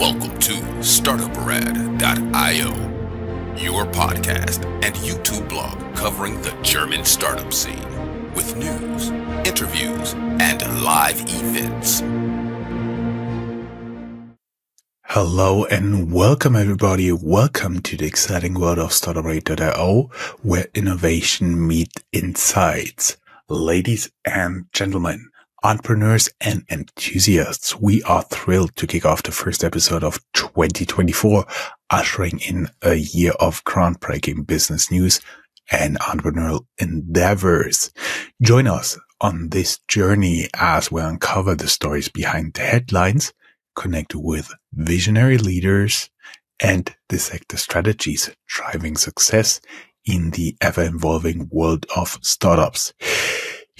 Welcome to StartupRad.io, your podcast and YouTube blog covering the German startup scene with news, interviews, and live events. Hello and welcome everybody. Welcome to the exciting world of StartupRad.io where innovation meets insights. Ladies and gentlemen, entrepreneurs and enthusiasts, we are thrilled to kick off the first episode of 2024, ushering in a year of groundbreaking business news and entrepreneurial endeavors. Join us on this journey as we uncover the stories behind the headlines, connect with visionary leaders, and dissect the strategies driving success in the ever evolving world of startups.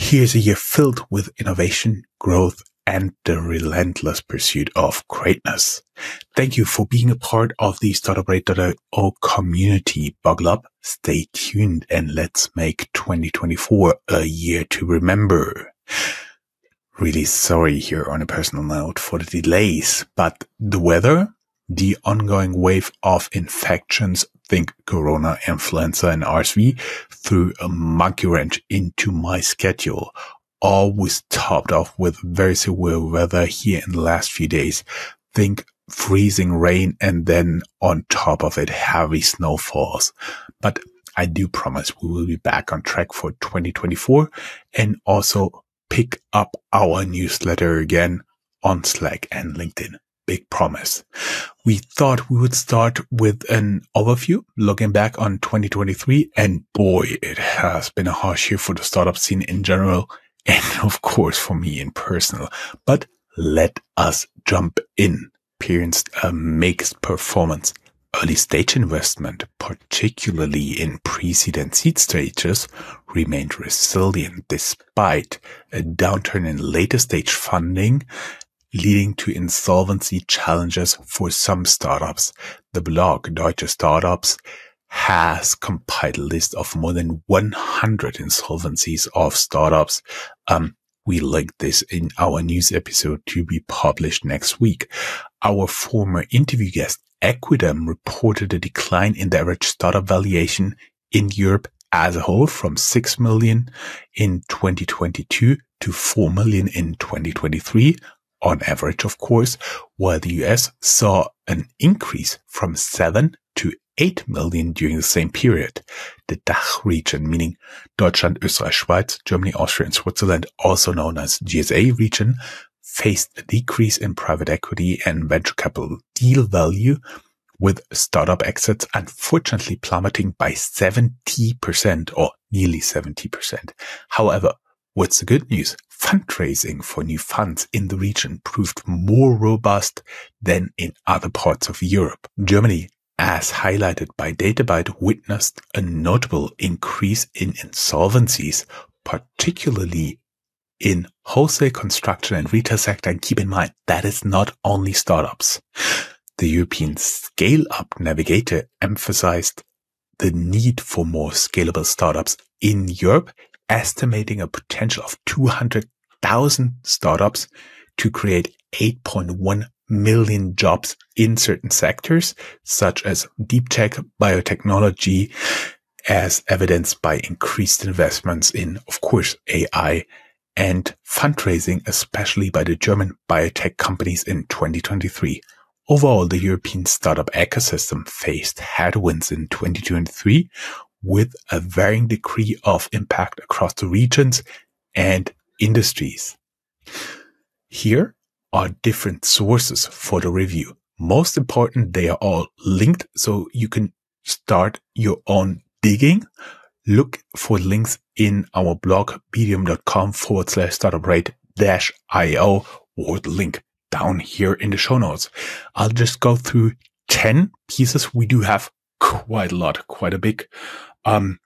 Here's a year filled with innovation, growth, and the relentless pursuit of greatness. Thank you for being a part of the StartupRad.io community. Buckle up, stay tuned, and let's make 2024 a year to remember. Really sorry here on a personal note for the delays, but the weather, the ongoing wave of infections think corona, influenza and RSV threw a monkey wrench into my schedule. Always topped off with very severe weather here in the last few days. Think freezing rain and then on top of it, heavy snowfalls. But I do promise we will be back on track for 2024 and also pick up our newsletter again on Slack and LinkedIn big promise. We thought we would start with an overview looking back on 2023 and boy, it has been a harsh year for the startup scene in general and of course for me in personal. But let us jump in. Experienced a mixed performance. Early stage investment, particularly in pre-seed and seed stages, remained resilient despite a downturn in later stage funding leading to insolvency challenges for some startups. The blog Deutsche Startups has compiled a list of more than 100 insolvencies of startups. Um, we link this in our news episode to be published next week. Our former interview guest, Equidam, reported a decline in the average startup valuation in Europe as a whole from 6 million in 2022 to 4 million in 2023 on average, of course, while the US saw an increase from 7 to 8 million during the same period. The DACH region, meaning Deutschland, Österreich, Schweiz, Germany, Austria, and Switzerland, also known as GSA region, faced a decrease in private equity and venture capital deal value with startup exits unfortunately plummeting by 70% or nearly 70%. However, what's the good news? Fundraising for new funds in the region proved more robust than in other parts of Europe. Germany, as highlighted by Databyte, witnessed a notable increase in insolvencies, particularly in wholesale construction and retail sector. And keep in mind, that is not only startups. The European Scale Up Navigator emphasized the need for more scalable startups in Europe estimating a potential of 200,000 startups to create 8.1 million jobs in certain sectors, such as deep tech, biotechnology, as evidenced by increased investments in, of course, AI and fundraising, especially by the German biotech companies in 2023. Overall, the European startup ecosystem faced headwinds in 2023, with a varying degree of impact across the regions and industries. Here are different sources for the review. Most important, they are all linked so you can start your own digging. Look for links in our blog, medium.com forward slash startuprad dash IO or the link down here in the show notes. I'll just go through 10 pieces. We do have quite a lot, quite a big um,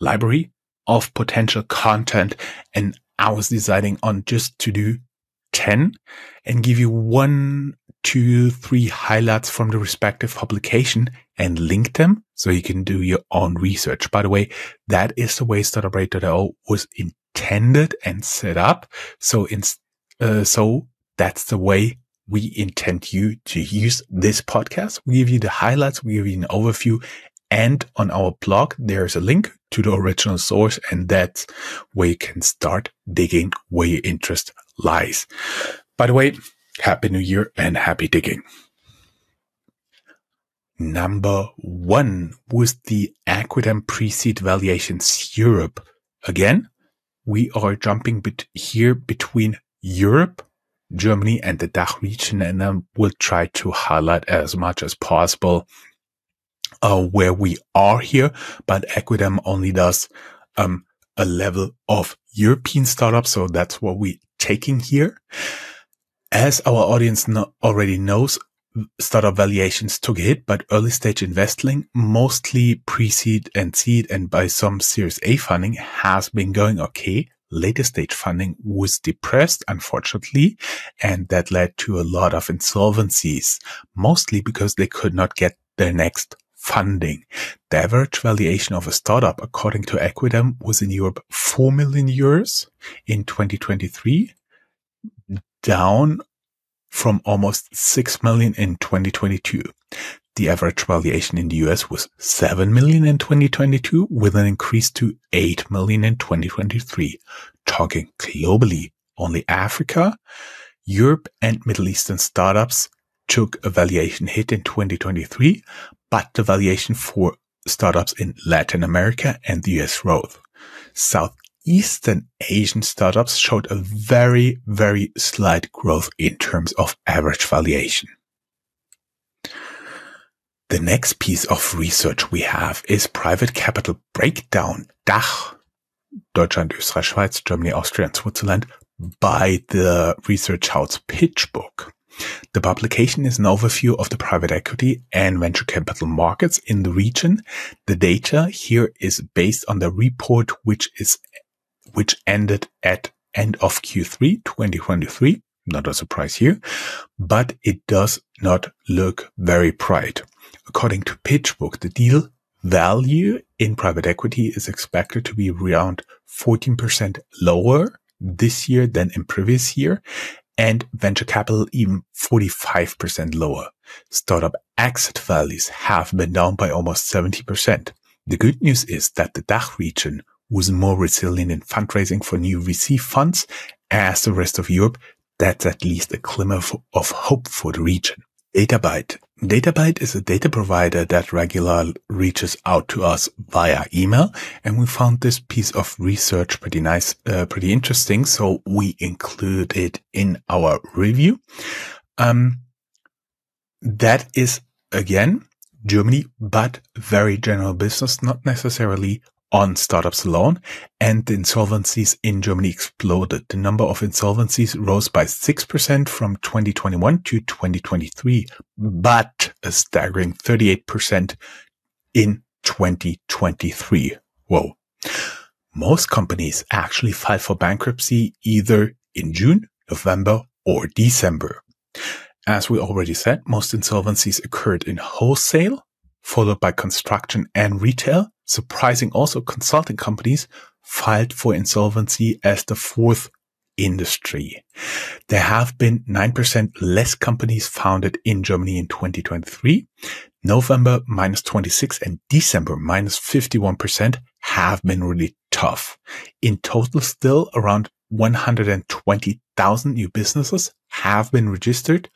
library of potential content. And I was deciding on just to do 10 and give you one, two, three highlights from the respective publication and link them so you can do your own research. By the way, that is the way StartupRad.io was intended and set up. So in, uh, so that's the way we intend you to use this podcast. We give you the highlights. We give you an overview. And on our blog, there's a link to the original source. And that's where you can start digging where your interest lies. By the way, happy new year and happy digging. Number one was the Equidam pre-seed valuations Europe. Again, we are jumping here between Europe, Germany and the DACH region. And I will try to highlight as much as possible uh, where we are here, but Equidam only does um, a level of European startups. So that's what we're taking here. As our audience no- already knows, startup valuations took a hit, but early stage investing, mostly pre-seed and seed and by some series A funding has been going okay. Later stage funding was depressed, unfortunately, and that led to a lot of insolvencies, mostly because they could not get their next funding. The average valuation of a startup, according to Equidam, was in Europe 4 million euros in 2023, down from almost 6 million in 2022. The average valuation in the US was 7 million in 2022 with an increase to 8 million in 2023. Talking globally, only Africa, Europe and Middle Eastern startups took a valuation hit in 2023, but the valuation for startups in Latin America and the US rose. Southeastern Asian startups showed a very, very slight growth in terms of average valuation. The next piece of research we have is private capital breakdown DACH, Deutschland, Österreich, Schweiz, Germany, Austria, and Switzerland by the research house PitchBook. The publication is an overview of the private equity and venture capital markets in the region. The data here is based on the report, which is which ended at end of Q3 2023. Not a surprise here, but it does not look very bright. According to PitchBook, the deal value in private equity is expected to be around 14% lower this year than in previous year and venture capital even 45% lower. Startup exit values have been down by almost 70%. The good news is that the DACH region was more resilient in fundraising for new VC funds as the rest of Europe. That's at least a glimmer of hope for the region. Databyte. Databyte is a data provider that regularly reaches out to us via email. And we found this piece of research pretty nice, uh, pretty interesting. So we include it in our review. Um, that is again, Germany, but very general business, not necessarily on startups alone, and the insolvencies in Germany exploded. The number of insolvencies rose by 6% from 2021 to 2023, but a staggering 38% in 2023. Whoa. Most companies actually file for bankruptcy either in June, November, or December. As we already said, most insolvencies occurred in wholesale, followed by construction and retail, surprising also consulting companies filed for insolvency as the fourth industry. There have been 9% less companies founded in Germany in 2023. November minus 26 and December minus 51% have been really tough. In total, still around 120,000 new businesses have been registered,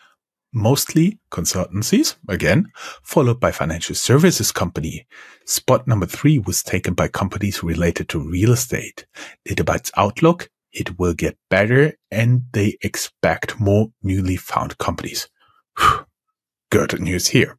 mostly consultancies, again, followed by financial services company. Spot number three was taken by companies related to real estate. Databyte's outlook, it will get better and they expect more newly found companies. Good news here.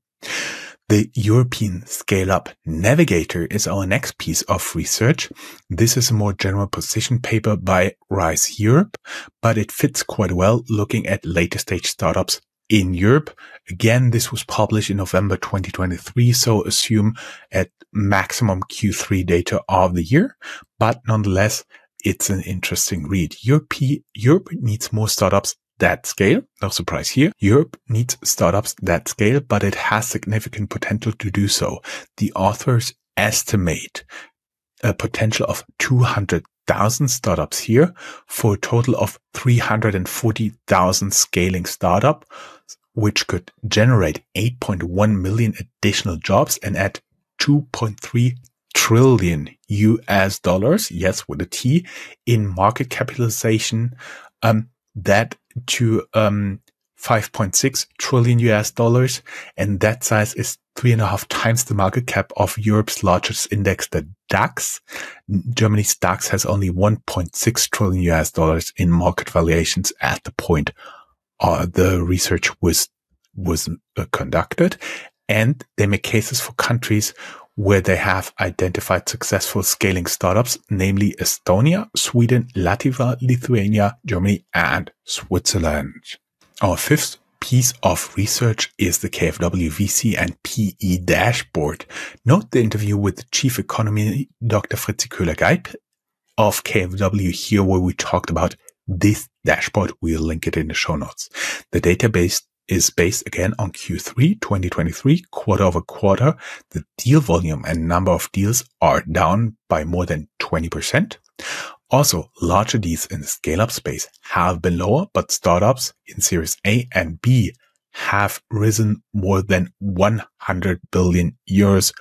The European Scale Up Navigator is our next piece of research. This is a more general position paper by Rise Europe, but it fits quite well looking at later stage startups in Europe. Again, this was published in November 2023, so assume at maximum Q3 data of the year, but nonetheless, it's an interesting read. Europe, Europe needs more startups that scale. No surprise here. Europe needs startups that scale, but it has significant potential to do so. The authors estimate a potential of 200,000 startups here for a total of 340,000 scaling startup, which could generate 8.1 million additional jobs and add 2.3 trillion US dollars, yes, with a T, in market capitalization. Um, that to um, 5.6 trillion US dollars, and that size is three and a half times the market cap of Europe's largest index, the DAX. Germany's DAX has only 1.6 trillion US dollars in market valuations at the point uh, the research was was uh, conducted, and they make cases for countries where they have identified successful scaling startups, namely Estonia, Sweden, Latvia, Lithuania, Germany, and Switzerland. Our fifth piece of research is the KfW VC and PE dashboard. Note the interview with the chief economy, Dr. Fritzi Köhler-Geib of KfW here, where we talked about this dashboard. We'll link it in the show notes. The database is based again on Q3 2023 quarter over quarter. The deal volume and number of deals are down by more than 20%. Also, larger deals in the scale up space have been lower, but startups in series A and B have risen more than 100 billion euros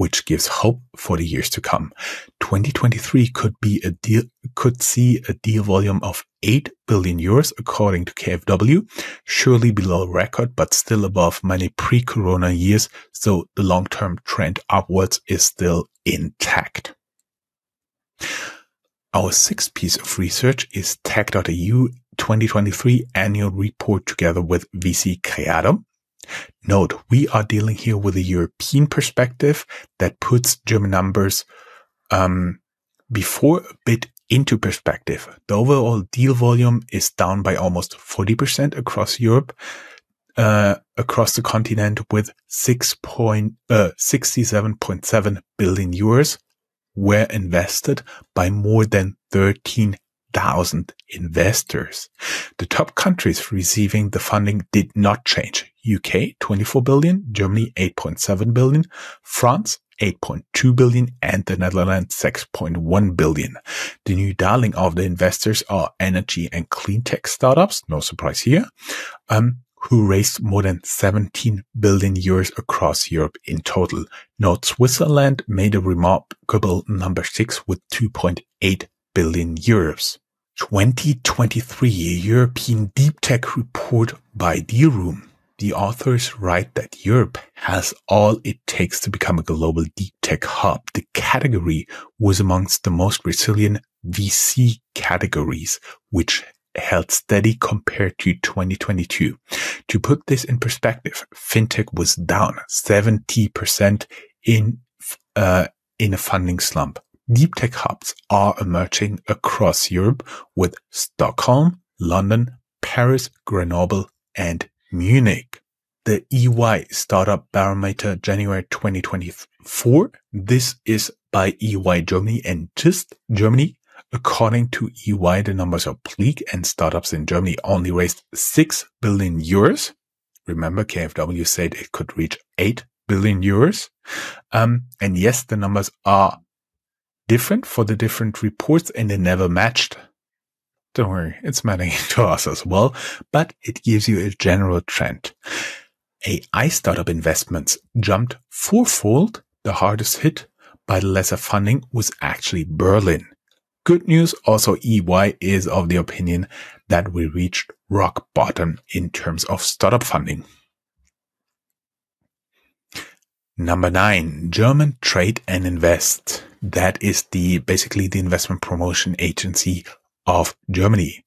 which gives hope for the years to come. 2023 could be a deal, could see a deal volume of 8 billion euros according to KfW, surely below record, but still above many pre-corona years. So the long-term trend upwards is still intact. Our sixth piece of research is Tech.eu 2023 annual report together with VC Creado. Note, we are dealing here with a European perspective that puts German numbers um, before a bit into perspective. The overall deal volume is down by almost 40% across Europe, uh, across the continent with 6 point, uh, 67.7 billion euros were invested by more than 13 thousand investors. The top countries receiving the funding did not change. UK 24 billion, Germany 8.7 billion, France 8.2 billion and the Netherlands 6.1 billion. The new darling of the investors are energy and clean tech startups. No surprise here. Um, who raised more than 17 billion euros across Europe in total. Note Switzerland made a remarkable number six with 2.8 billion euros. 2023 European Deep Tech Report by Dealroom. The authors write that Europe has all it takes to become a global deep tech hub. The category was amongst the most resilient VC categories, which held steady compared to 2022. To put this in perspective, fintech was down 70% in, uh, in a funding slump deep tech hubs are emerging across Europe with Stockholm, London, Paris, Grenoble, and Munich. The EY Startup Barometer January 2024. This is by EY Germany and just Germany. According to EY, the numbers are bleak and startups in Germany only raised 6 billion euros. Remember, KfW said it could reach 8 billion euros. Um, and yes, the numbers are different for the different reports and they never matched. Don't worry, it's matching to us as well, but it gives you a general trend. AI startup investments jumped fourfold. The hardest hit by the lesser funding was actually Berlin. Good news. Also, EY is of the opinion that we reached rock bottom in terms of startup funding. Number nine, German Trade and Invest. That is the basically the investment promotion agency of Germany.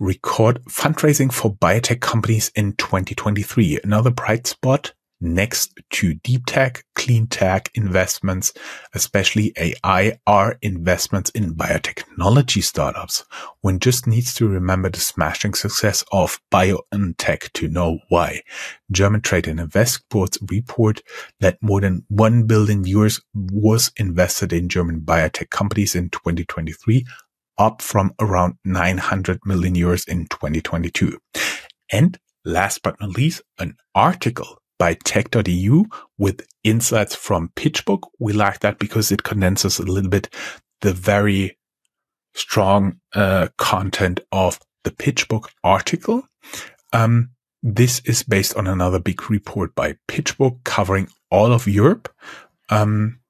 Record fundraising for biotech companies in 2023. Another bright spot next to deep tech, clean tech investments, especially AI, are investments in biotechnology startups. One just needs to remember the smashing success of BioNTech to know why. German Trade and Invest report that more than 1 billion euros was invested in German biotech companies in 2023, up from around 900 million euros in 2022. And last but not least, an article by tech.eu with insights from PitchBook. We like that because it condenses a little bit the very strong uh, content of the PitchBook article. Um, this is based on another big report by PitchBook covering all of Europe. Um,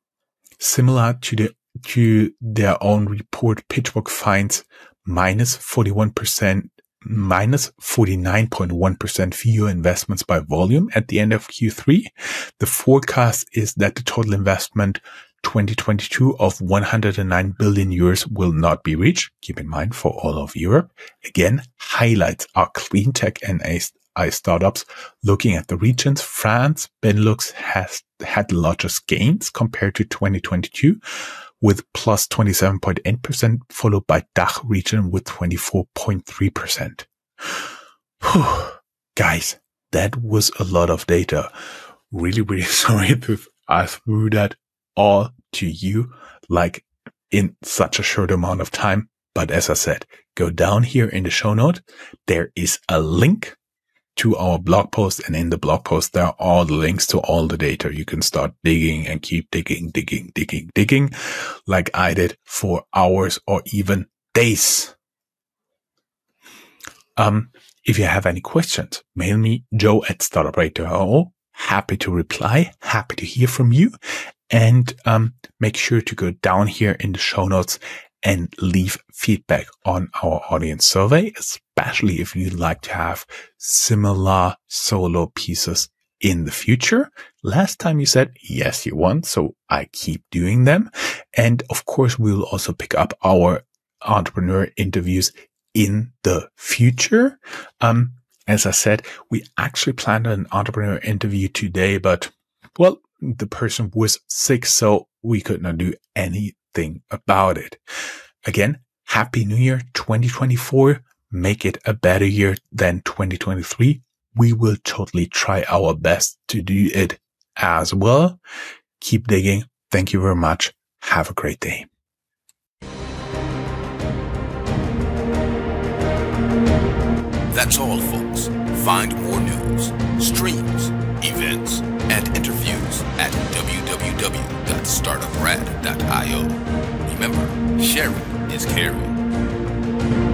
similar to the to their own report, PitchBook finds minus 41%, minus 49.1% fewer investments by volume at the end of Q3. The forecast is that the total investment 2022 of 109 billion euros will not be reached. Keep in mind for all of Europe. Again, highlights are clean tech and AI startups. Looking at the regions, France, Benelux has had the largest gains compared to 2022 with plus 27.8%, followed by DACH region with 24.3%. Guys, that was a lot of data. Really, really sorry I threw that all to you like in such a short amount of time. But as I said, go down here in the show note. There is a link to our blog post. And in the blog post, there are all the links to all the data. You can start digging and keep digging, digging, digging, digging like I did for hours or even days. Um, if you have any questions, mail me joe at startuprad.io. Happy to reply. Happy to hear from you. And um, make sure to go down here in the show notes and leave feedback on our audience survey, especially if you'd like to have similar solo pieces in the future. Last time you said yes, you want. So I keep doing them. And of course, we will also pick up our entrepreneur interviews in the future. Um, as I said, we actually planned an entrepreneur interview today, but well, the person was sick, so we could not do anything about it. Again, Happy New Year 2024. Make it a better year than 2023. We will totally try our best to do it as well. Keep digging. Thank you very much. Have a great day. That's all, folks. Find more news, streams, events, at startuprad.io. Remember, sharing is caring.